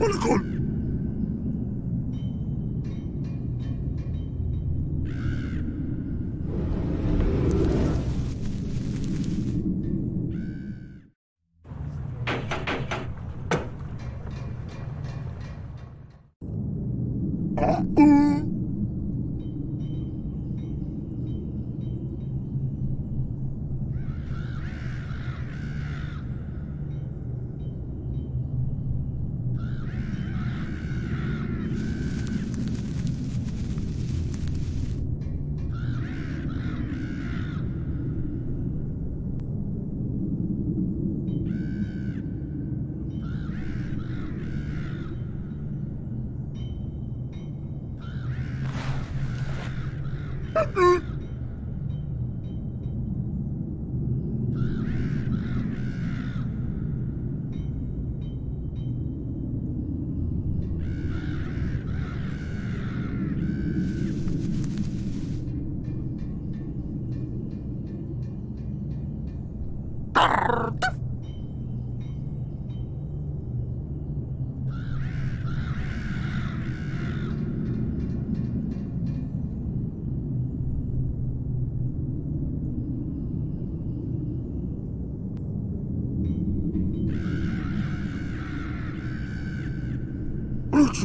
¡Hola, Col!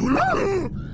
Ulala!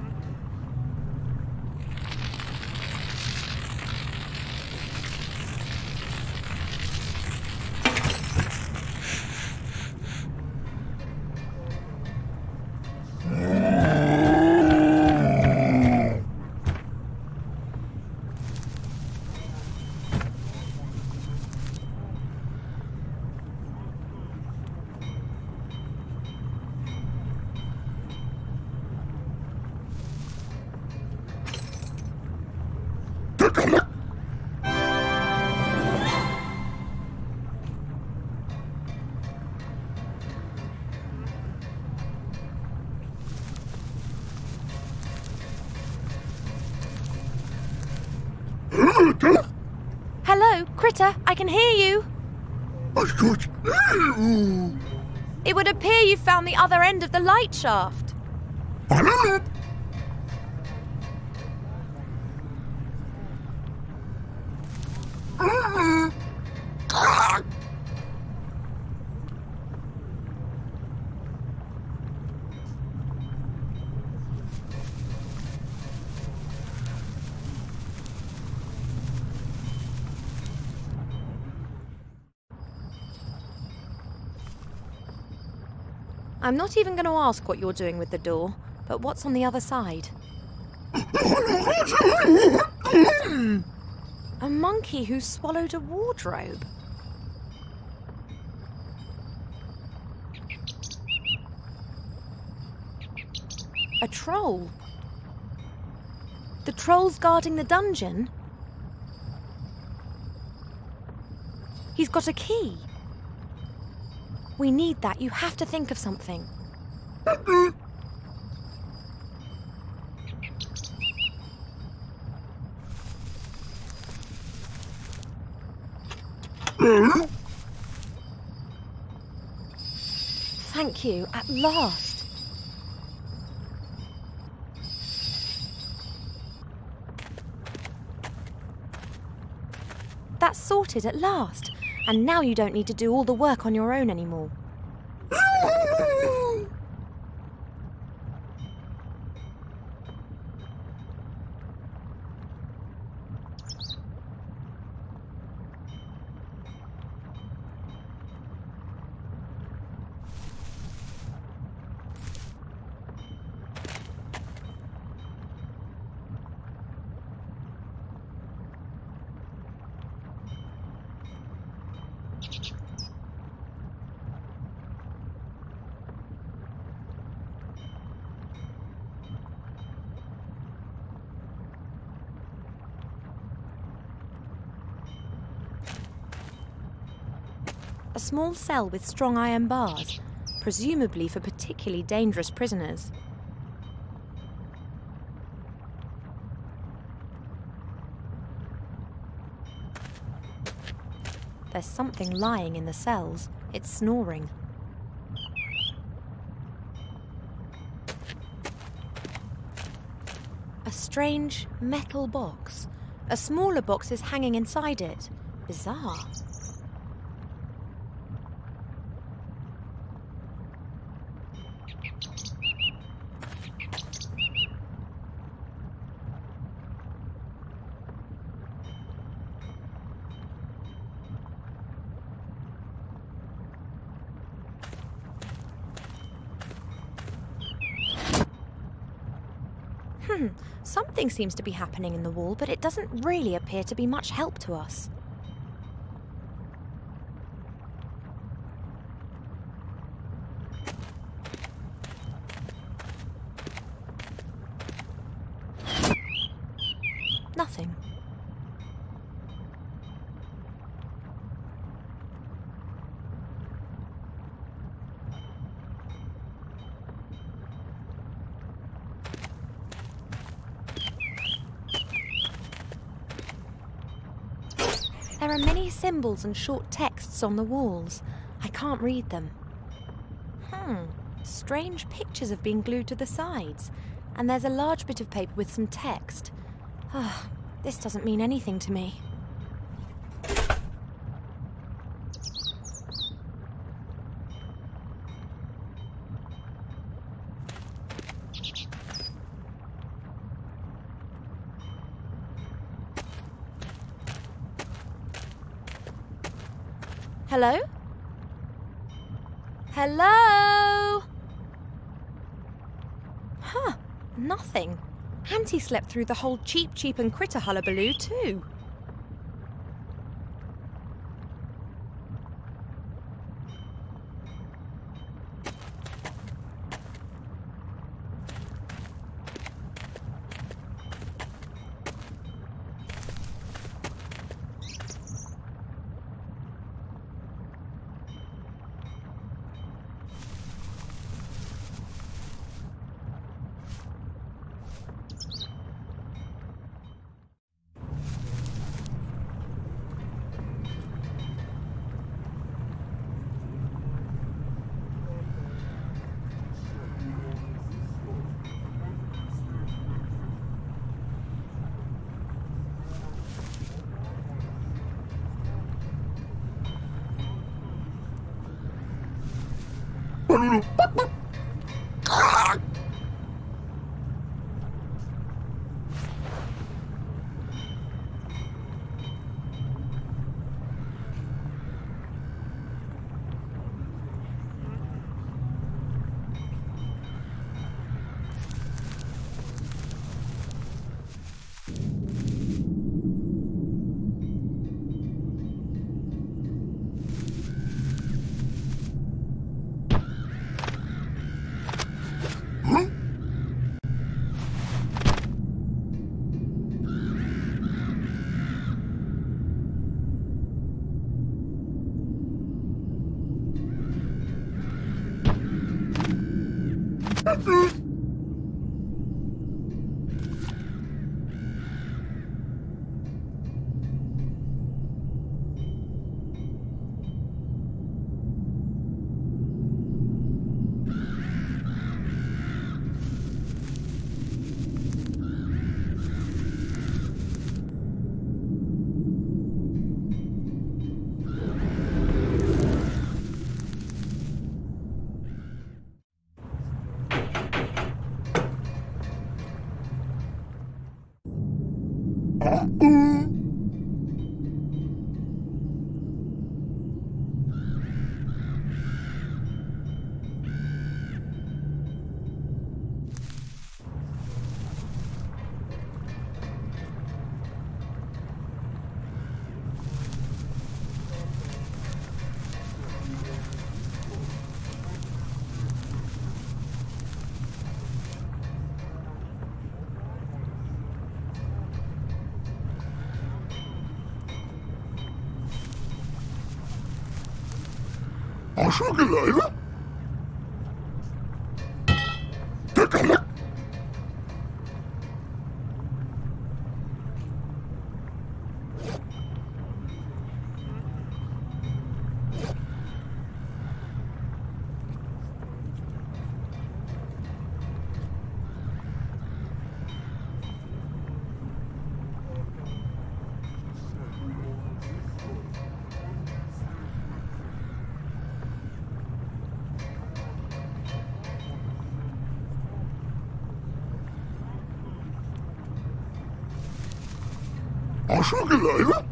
Britta, I can hear you. I. It would appear you found the other end of the light shaft. I don't know. I'm not even going to ask what you're doing with the door, but what's on the other side? A monkey who swallowed a wardrobe. A troll. The troll's guarding the dungeon? He's got a key. We need that. You have to think of something. Thank you, at last. That's sorted at last. And now you don't need to do all the work on your own anymore. A small cell with strong iron bars, presumably for particularly dangerous prisoners. There's something lying in the cells. It's snoring. A strange metal box. A smaller box is hanging inside it. Bizarre. Hmm, something seems to be happening in the wall, but it doesn't really appear to be much help to us. Nothing. There are many symbols and short texts on the walls. I can't read them. Hmm, strange pictures have been glued to the sides. And there's a large bit of paper with some text. Ah, this doesn't mean anything to me. Hello? Hello? Huh, nothing. Auntie slept through the whole cheap, cheap and critter hullabaloo too. no, no, no. 说不来了。Krugerleiter?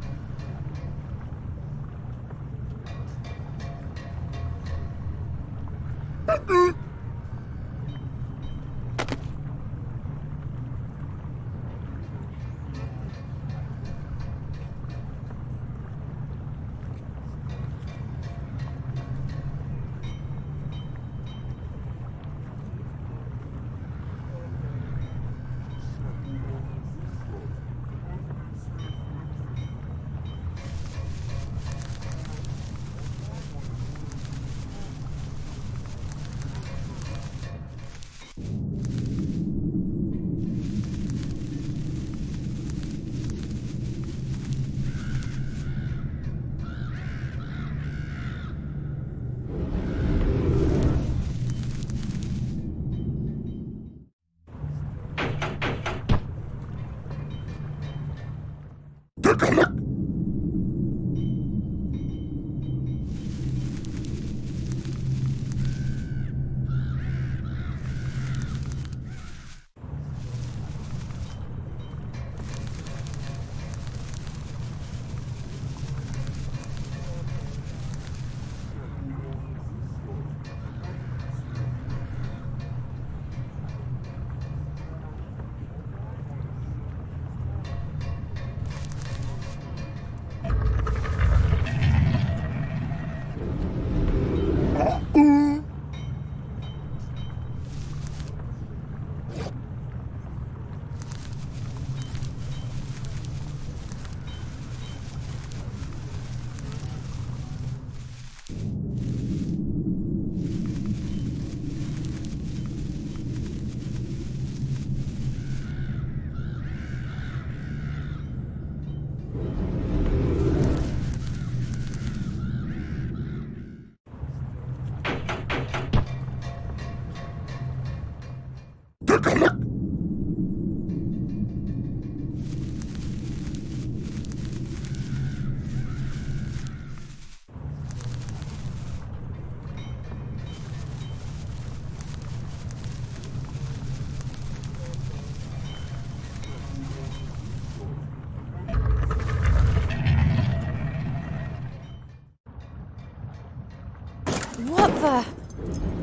What the?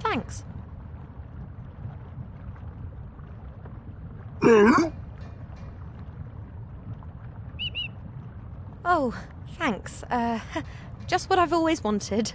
Thanks. Oh, thanks. Uh, just what I've always wanted.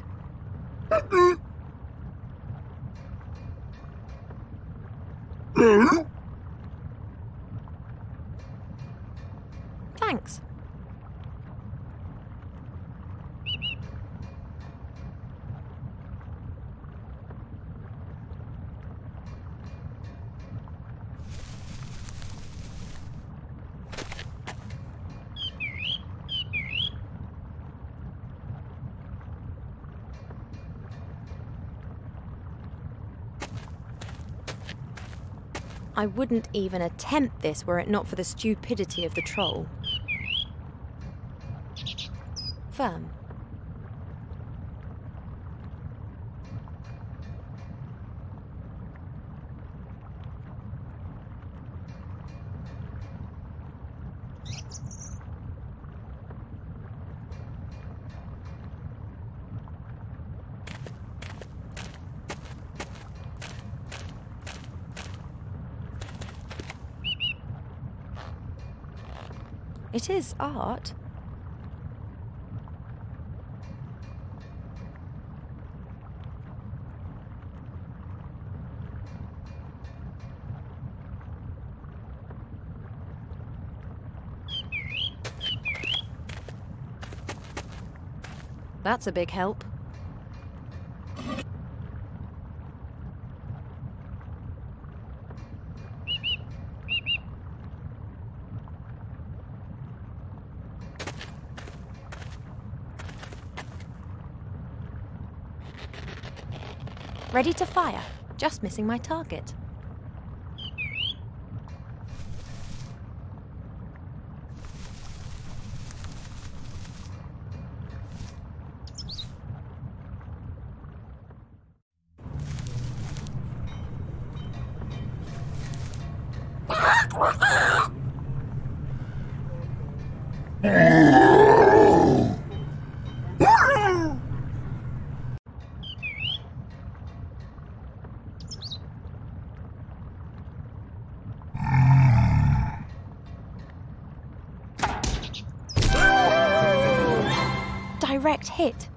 I wouldn't even attempt this were it not for the stupidity of the troll. Firm. It is art. That's a big help. Ready to fire, just missing my target. hit.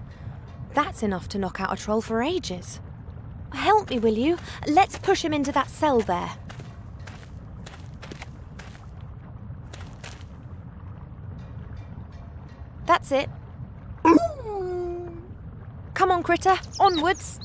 That's enough to knock out a troll for ages. Help me, will you? Let's push him into that cell there. That's it. Come on, Critter, onwards.